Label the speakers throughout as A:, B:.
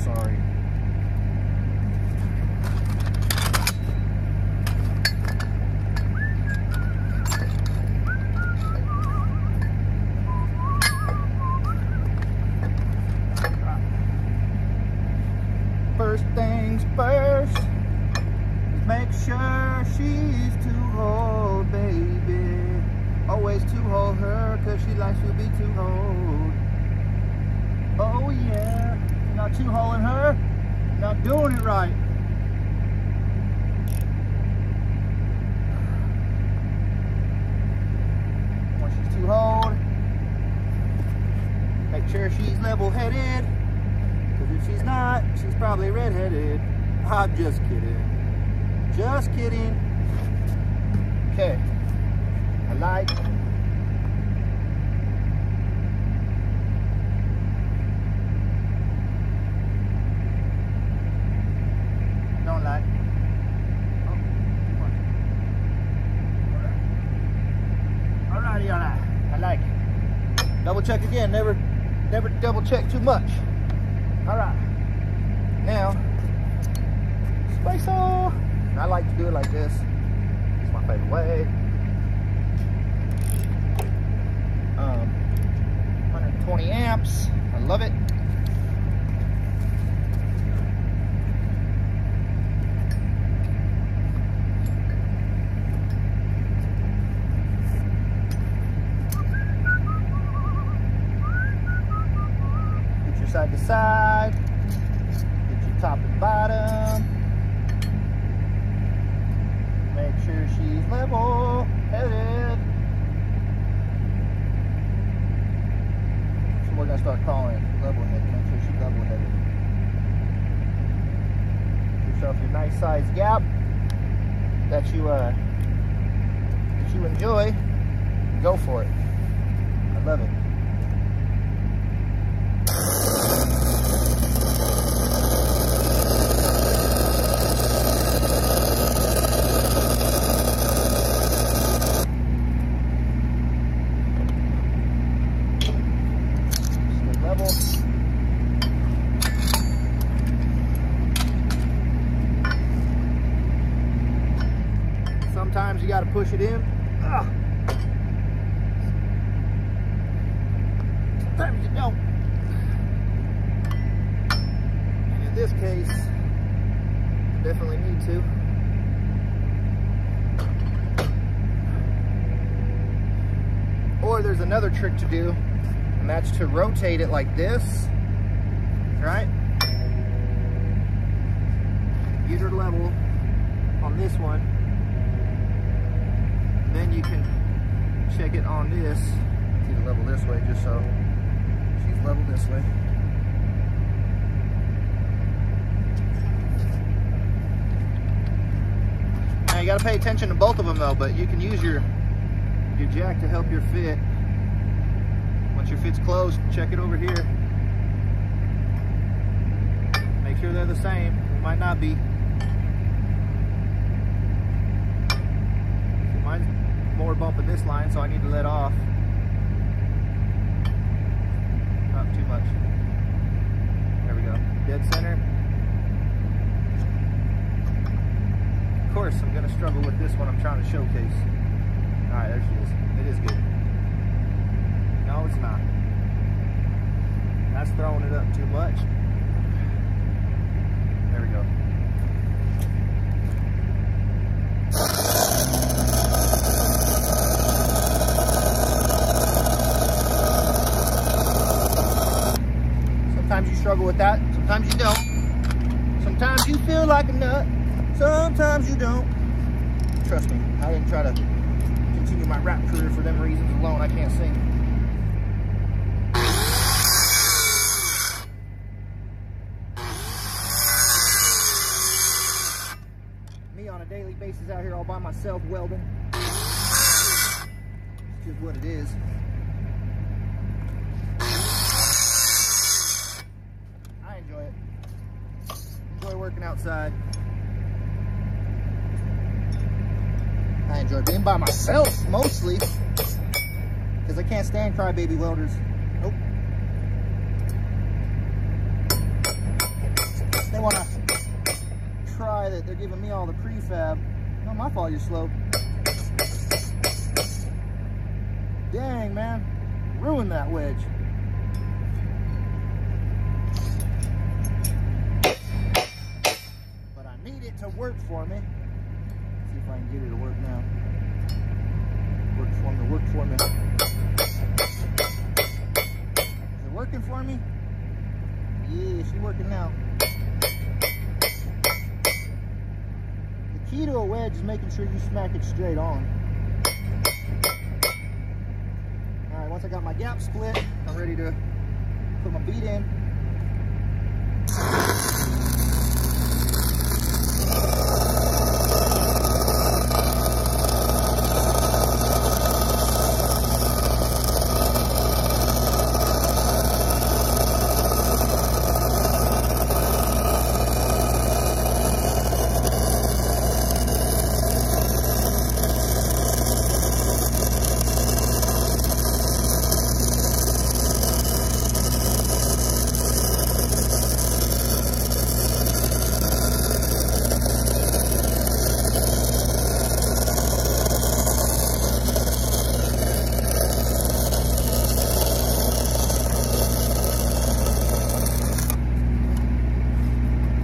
A: sorry. Not too holding her, not doing it right. When she's too old, make sure she's level-headed. Cause if she's not, she's probably red-headed. I'm just kidding. Just kidding. Okay. I like Don't like. Oh, too much. Alright. Alrighty, alright. I like. Double check again. Never, never double check too much. Alright. Now, space off. I like to do it like this. It's my favorite way. Um, 120 amps. I love it. Get your side. Get your top and bottom. Make sure she's level headed. So we're gonna start calling level headed. Make sure she's level headed. Get yourself your nice size gap that you uh that you enjoy. Go for it. I love it. Stay level. Got to push it in. Ugh. Sometimes you don't. And in this case, definitely need to. Or there's another trick to do, and that's to rotate it like this, right? Get her level on this one. Then you can check it on this. Get it level this way just so she's level this way. Now you gotta pay attention to both of them though, but you can use your your jack to help your fit. Once your fit's closed, check it over here. Make sure they're the same. It might not be. See, mine's more bumping this line, so I need to let off. Not too much. There we go. Dead center. Of course, I'm gonna struggle with this one I'm trying to showcase. All right, there she is. It is good. No, it's not. That's throwing it up too much. There we go. Sometimes you struggle with that, sometimes you don't. Sometimes you feel like a nut, sometimes you don't. Trust me, I didn't try to continue my rap career for them reasons alone. I can't sing. Me on a daily basis out here all by myself welding. It's just what it is. I enjoy it. Enjoy working outside. Enjoy being by myself mostly because I can't stand crybaby welders. Nope. They want to try that they're giving me all the prefab. Not my fault you're slow. Dang, man. Ruined that wedge. But I need it to work for me. See if I can get it to work for me. Is it working for me? Yeah, she's working now. The key to a wedge is making sure you smack it straight on. All right, once I got my gap split, I'm ready to put my bead in.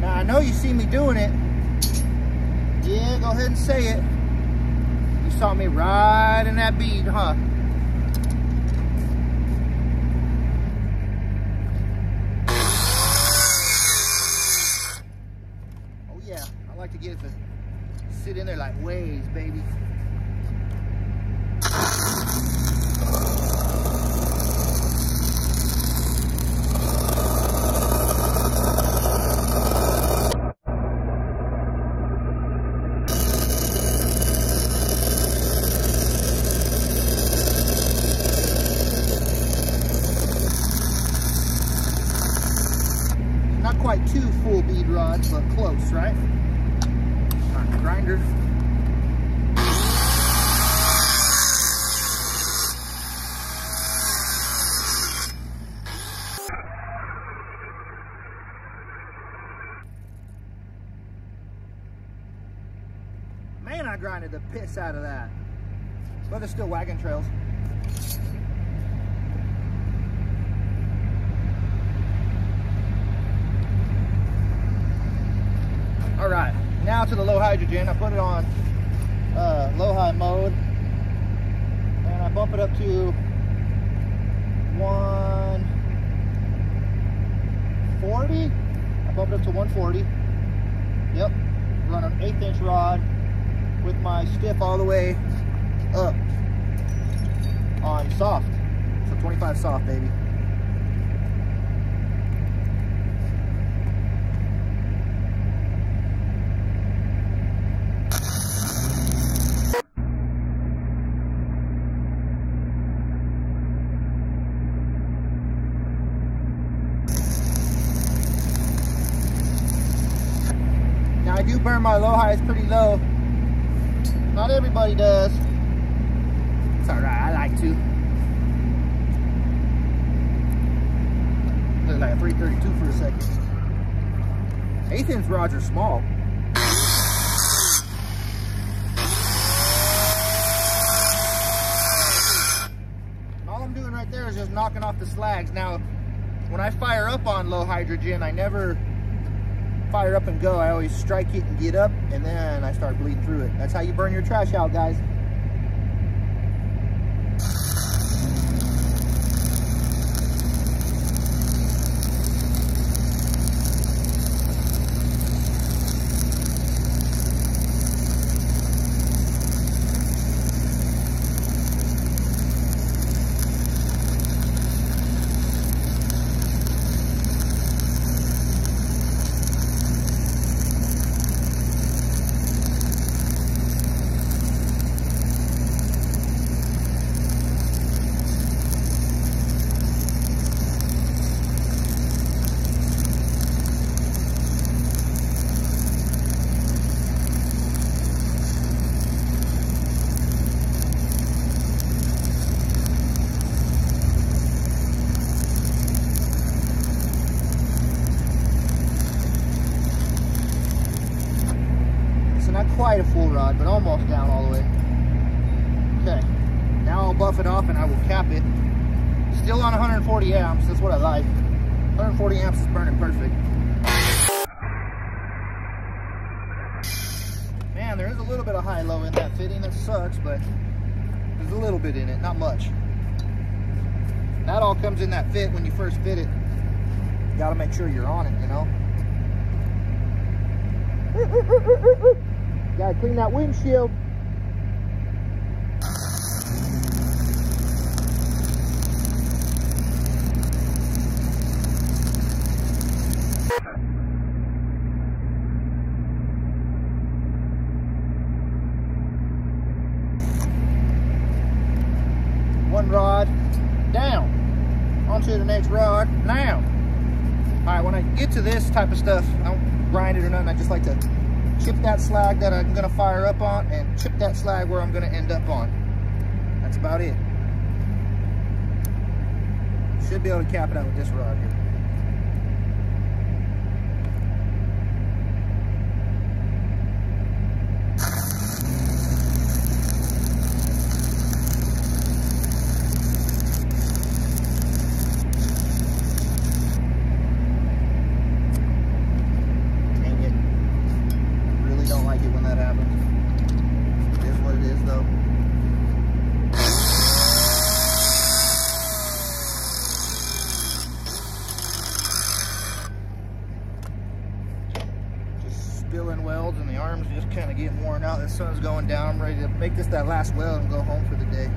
A: Now I know you see me doing it. And say it. You saw me right in that bead, huh? Oh yeah, I like to get it to sit in there like waves, baby. Not quite two full bead rods, but close, right? On the grinder. Man, I grinded the piss out of that. But there's still wagon trails. All right, now to the low hydrogen. I put it on uh, low high mode and I bump it up to 140. I bump it up to 140. Yep, run an eighth inch rod with my stiff all the way up on soft. So 25 soft, baby. Do burn my low highs pretty low. Not everybody does. It's alright, I like to. Look like a 332 for a second. Eighth inch rods are small. All I'm doing right there is just knocking off the slags. Now, when I fire up on low hydrogen, I never fire up and go. I always strike it and get up, and then I start bleeding through it. That's how you burn your trash out, guys. So not quite a full rod, but almost down all the way. Okay, now I'll buff it off and I will cap it. Still on 140 amps, that's what I like. 140 amps is burning perfect. man, there is a little bit of high-low in that fitting. That sucks, but there's a little bit in it, not much. That all comes in that fit when you first fit it. You gotta make sure you're on it, you know? gotta clean that windshield. One rod the next rod now. All right, when I get to this type of stuff, I don't grind it or nothing. I just like to chip that slag that I'm gonna fire up on and chip that slag where I'm gonna end up on. That's about it. Should be able to cap it out with this rod here. Dang it. Really don't like it when that happens. It is what it is though. Just spilling welds and the arms are just kind of getting worn out. The sun's going down. I'm ready to make this that last weld and go home for the day.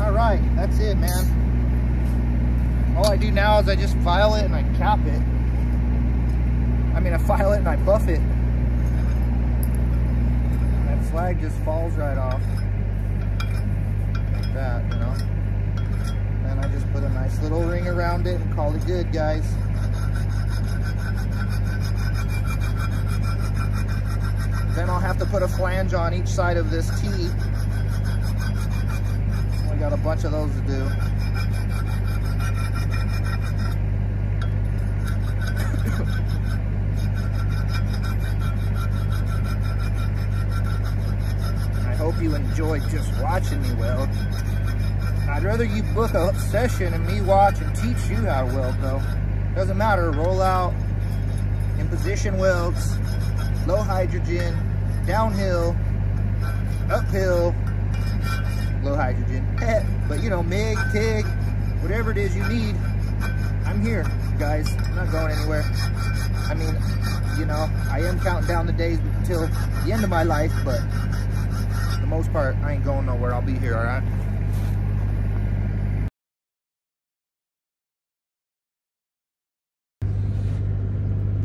A: All right, that's it, man. All I do now is I just file it and I cap it. I mean, I file it and I buff it. That slag just falls right off. Like that, you know. And I just put a nice little ring around it and call it good, guys. Then I'll have to put a flange on each side of this T. Got a bunch of those to do. I hope you enjoyed just watching me weld. I'd rather you book a session and me watch and teach you how to weld though. Doesn't matter, roll out, in position welds, low hydrogen, downhill, uphill, low hydrogen. Eh, but you know, MIG, TIG, whatever it is you need, I'm here, guys. I'm not going anywhere. I mean, you know, I am counting down the days until the end of my life, but for the most part, I ain't going nowhere. I'll be here, all right?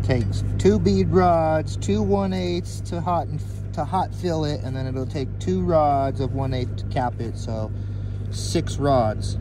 A: Takes two bead rods, two one eighths to hot and to hot fill it, and then it'll take two rods of one eighth to cap it. So six rods.